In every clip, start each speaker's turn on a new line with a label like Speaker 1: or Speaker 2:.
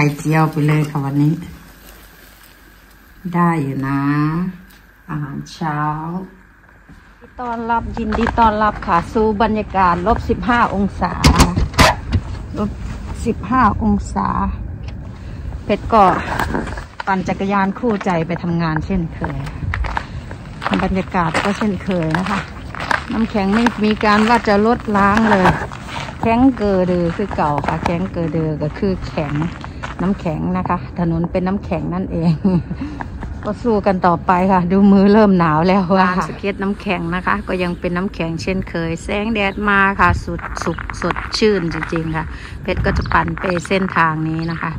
Speaker 1: ข่เจียวไปเลยค่ะวันนี้ ได้อยู่นะ อาหารเช้า
Speaker 2: ตอนรับยินดีตอนรับค่ะสู่บรรยากาศลบสิบห้าองศาลบสิบห้าองศา เพชรก็ปั่นจักรยานคู่ใจไปทำงานเช่นเคยบรรยากาศก็เช่นเคยนะคะ น้ำแข็งไม่มีการว่าจะลดล้างเลย แข็งเกอเดือคือเก่าค่ะ แข็งเกอเดือก็คือแข็ง น้ำแข็งนะคะ ถนนเป็นน้ำแข็งนั่นเอง ก็สู้กันต่อไปค่ะ ดูมือเริ่มหนาวแล้วว่าสเก็ตน้ำแข็งนะคะ ก็ยังเป็นน้ำแข็งเช่นเคย แสงแดดมาค่ะสุดสุกสดชื่นจริงๆค่ะ เพชรก็จะปั่นไปเส้นทางนี้นะคะ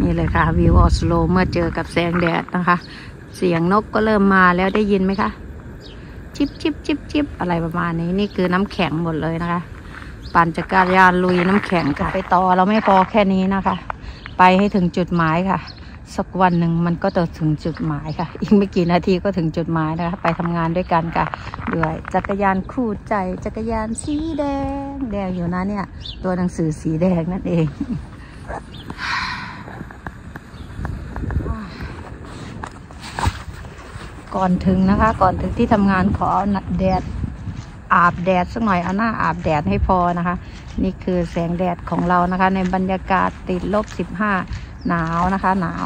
Speaker 2: นี่เลยค่ะวิวออสโลเมื่อเจอกับแสงแดดนะคะ เสียงนกก็เริ่มมาแล้วได้ยินไหมคะจิบจิบจิบจิบอะไรประมาณนี้นี่คือน้ำแข็งหมดเลยนะคะ ปั่นจักรยานลุยน้ำแข็งกันไปต่อเราไม่พอแค่นี้นะคะ ไปให้ถึงจุดหมายค่ะ สักวันหนึ่งมันก็จะถึงจุดหมายค่ะ อีกไม่กี่นาทีก็ถึงจุดหมายนะคะ ไปทำงานด้วยกันค่ะ ด้วยจักรยานคู่ใจจักรยานสีแดง แดงอยู่นะเนี่ย ตัวหนังสือสีแดงนั่นเองก่อนถึงนะคะ ก่อนถึงที่ทำงานขอแดด อาบแดดสักหน่อยเอาหน้าอาบแดดให้พอนะคะ นี่คือแสงแดดของเรานะคะ ในบรรยากาศติดลบสิบห้าหนาวนะคะ หนาว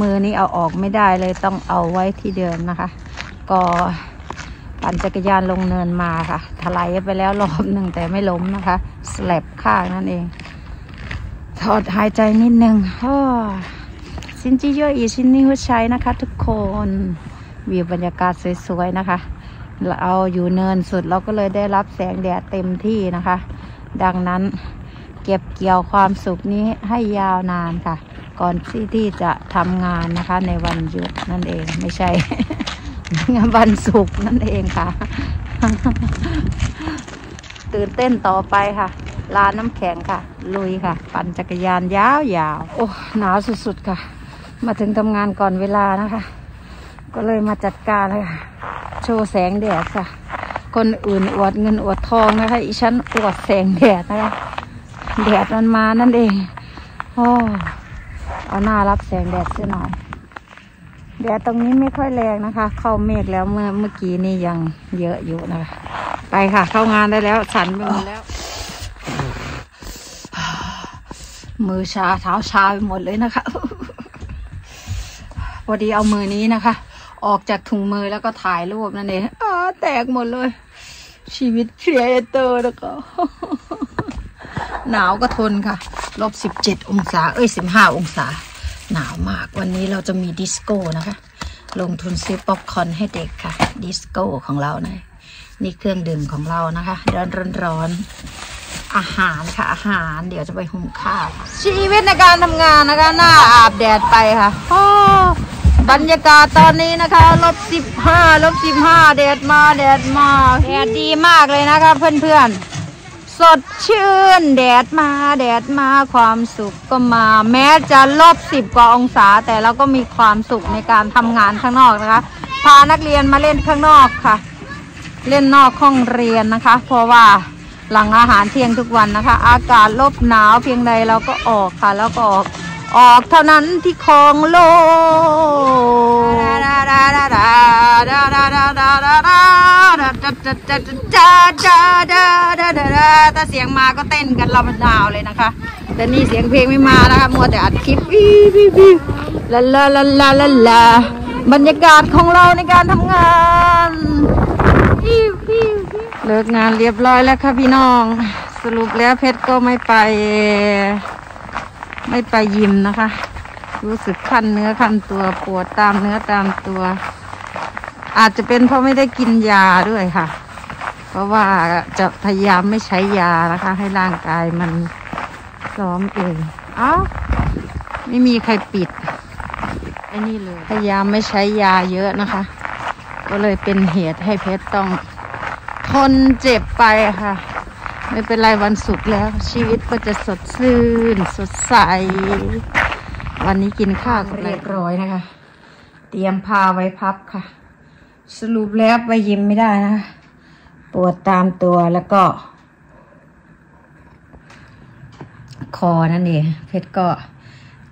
Speaker 2: มือนี้เอาออกไม่ได้เลยต้องเอาไว้ที่เดิมนะคะ ก็ปั่นจักรยานลงเนินมาค่ะถลายไปแล้วรอบหนึ่งแต่ไม่ล้มนะคะสแลบข้างนั่นเองถอดหายใจนิดนึงซินจิโยอีชินนี่หัวใจนะคะทุกคนวิวบรรยากาศสวยๆนะคะ เราอยู่เนินสุดเราก็เลยได้รับแสงแดดเต็มที่นะคะ ดังนั้นเก็บเกี่ยวความสุขนี้ให้ยาวนานค่ะ ก่อนที่ที่จะทำงานนะคะในวันหยุดนั่นเองไม่ใช่วันศุกร์นั่นเองค่ะ ตื่นเต้นต่อไปค่ะลานน้ำแข็งค่ะ ลุยค่ะ ปั่นจักรยานยาวๆโอ้หนาวสุดๆค่ะ มาถึงทำงานก่อนเวลานะคะ ก็เลยมาจัดการเลยค่ะ โชว์แสงแดดค่ะ คนอื่นอวดเงินอวดทองนะคะ อีฉันอวดแสงแดดนะคะ แดดมันมานั่นเอง โอ้ เอาหน้ารับแสงแดดเสียหน่อย แดดตรงนี้ไม่ค่อยแรงนะคะ เข้าเมฆแล้วเมื่อเมื่อกี้นี่ยังเยอะอยู่นะคะ ไปค่ะ เข้างานได้แล้ว ฉันไปหมดแล้ว มือชาเท้าชาไปหมดเลยนะคะพอดีเอามือนี้นะคะ ออกจากถุงมือแล้วก็ถ่ายรูปนั่นเองมือแตกหมดเลย ชีวิต creator นะคะหนาวก็ทนค่ะ ลบสิบเจ็ดองศา เอ้ยสิบห้าองศา หนาวมาก วันนี้เราจะมีดิสโก้นะคะ ลงทุนซื้อป๊อปคอร์นให้เด็กค่ะ ดิสโก้ของเรานะ นี่เครื่องดื่มของเรานะคะ ร้อนร้อนอุ่นๆอาหารค่ะอาหารเดี๋ยวจะไปหุงข้าว ชีวิตในการทำงานนะคะ หน้าอาบแดดไปค่ะ บรรยากาศตอนนี้นะคะลบสิบห้าลบสิบห้าแดดมาแดดมาแดดดีมากเลยนะคะเพื่อนๆ สดชื่น แดดมาแดดมาความสุขก็มา แม้จะลบสิบกว่าองศา แต่เราก็มีความสุขในการทำงานข้างนอกนะคะ พานักเรียนมาเล่นข้างนอกค่ะ เล่นนอกห้องเรียนนะคะ เพราะว่าหลังอาหารเที่ยงทุกวันนะคะ อากาศลบหนาวเพียงใดเราก็ออกค่ะ แล้วก็ออก ออกเท่านั้นที่คลองโลถ้าเสียงมาก็เต้นกันลำดาวเลยนะคะ แต่นี่เสียงเพลงไม่มานะคะ มัวแต่อัดคลิปวิวิวิลาลาลาลาลาลาบรรยากาศของเราในการทำงานเลิกงานเรียบร้อยแล้วค่ะพี่น้อง สรุปแล้วเพชรก็ไม่ไป ไม่ไปยิมนะคะ รู้สึกคันเนื้อคันตัวปวดตามเนื้อตามตัว อาจจะเป็นเพราะไม่ได้กินยาด้วยค่ะ เพราะว่าจะพยายามไม่ใช้ยานะคะ ให้ร่างกายมันซ้อมเองเอ้าไม่มีใครปิดไอ้นี่เลยพยายามไม่ใช้ยาเยอะนะคะ ก็เลยเป็นเหตุให้เพชรต้องทนเจ็บไปค่ะ ไม่เป็นไรวันศุกร์แล้ว ชีวิตก็จะสดชื่น สดใส วันนี้กินข้าวเรียบร้อยนะคะ เตรียมพาไว้พับค่ะ สรุปแล้วไปยิ้มไม่ได้นะ ปวดตามตัวแล้วก็ คอนั่นเอง เพชรก็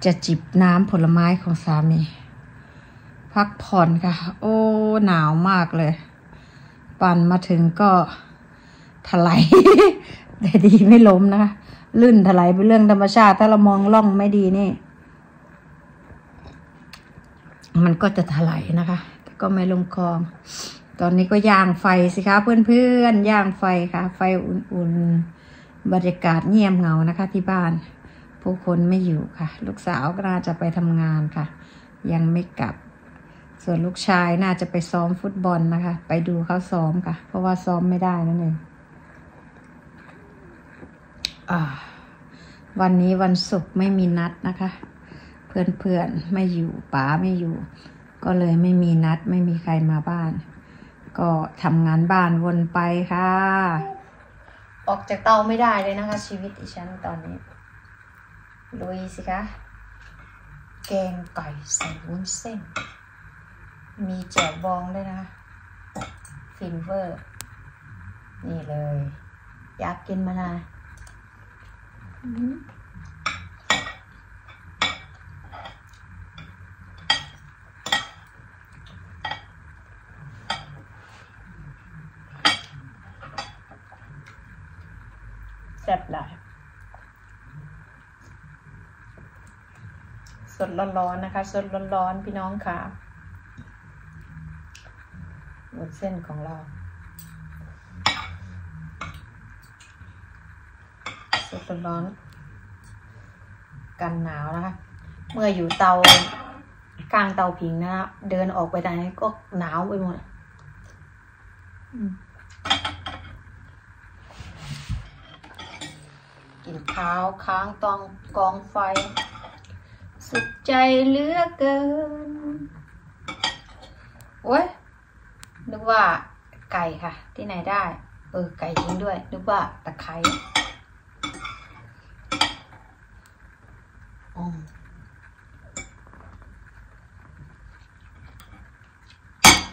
Speaker 2: จะจิบน้ำผลไม้ของสามี พักผ่อนค่ะ โอ้ หนาวมากเลย ปั่นมาถึงก็ ถลายแต่ดีไม่ล้มนะคะลื่นถลายเป็นเรื่องธรรมชาติ ถ้าเรามองล่องไม่ดีนี่ มันก็จะถลายนะคะแต่ก็ไม่ลงคลอง ตอนนี้ก็ย่างไฟสิคะเพื่อนๆย่างไฟค่ะ ไฟอุ่นๆบรรยากาศเงียบเหงานะคะ ที่บ้านผู้คนไม่อยู่ค่ะ ลูกสาวก็น่าจะไปทำงานค่ะ ยังไม่กลับ ส่วนลูกชายน่าจะไปซ้อมฟุตบอลนะคะ ไปดูเขาซ้อมค่ะ เพราะว่าซ้อมไม่ได้นั่นเอง วันนี้วันศุกร์ไม่มีนัดนะคะ เพื่อนๆไม่อยู่ป๋าไม่อยู่ ก็เลยไม่มีนัดไม่มีใครมาบ้าน ก็ทำงานบ้านวนไปค่ะ ออกจากเตาไม่ได้เลยนะคะ ชีวิตดิฉันตอนนี้ลุยสิคะแกงไก่ใส่วุ้นเส้น มีแจ่วบองด้วยนะคะฟินเวอร์ นี่เลย อยากกินมานาน แซ่บหลายสดร้อนๆนะคะ สดร้อนๆพี่น้องค่ะหมดเส้นของเรา สดร้อน กันหนาวนะคะ เมื่ออยู่เตากลางเตาผิงนะคะเดินออกไปไหนก็หนาวไปหมดอืมกินข้าวค้างตองกองไฟ สุดใจเหลือเกิน โอ้ยนึกว่าไก่ค่ะ ที่ไหนได้ เออ ไก่จริงด้วย นึกว่าตะไคร้ อืม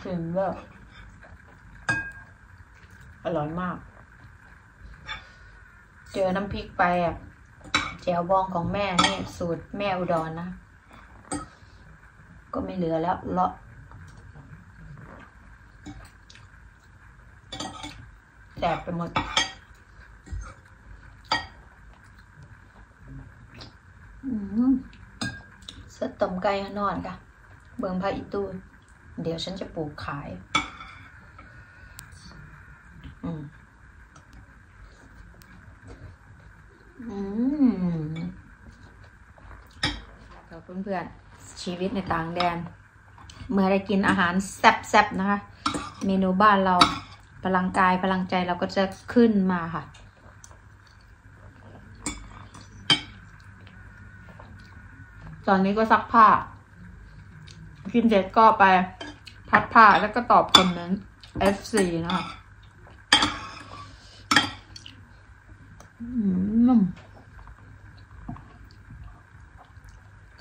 Speaker 2: กลิ่นเลิศอร่อยมาก เจอน้ำพริกไปอะแจวบองของแม่นี่สูตรแม่อุดรนนะ ก็ไม่เหลือแล้วเลาะแสบไปหมด อืมสดต้ม ไก่ฮานอนค่ะ เบิ่งพระอีตูเดี๋ยวฉันจะปลูกขาย อืม อืมกับเพื่อนๆ ชีวิตในต่างแดน เมื่อได้กินอาหารแซ่บๆ นะคะ เมนูบ้านเราพลังกายพลังใจเราก็จะขึ้นมาค่ะ ตอนนี้ก็ซักผ้า กินเสร็จก็ไปพัดผ้าแล้วก็ตอบคอมเมนต์ F4 นะคะอืม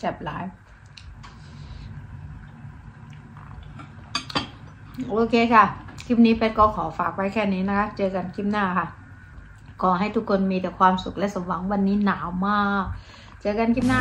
Speaker 2: จ็บหลาย โอเคค่ะ คลิปนี้เป็ดก็ขอฝากไว้แค่นี้นะคะ เจอกันคลิปหน้าค่ะ ขอให้ทุกคนมีแต่ความสุขและสมหวังวันนี้หนาวมาก เจอกันคลิปหน้า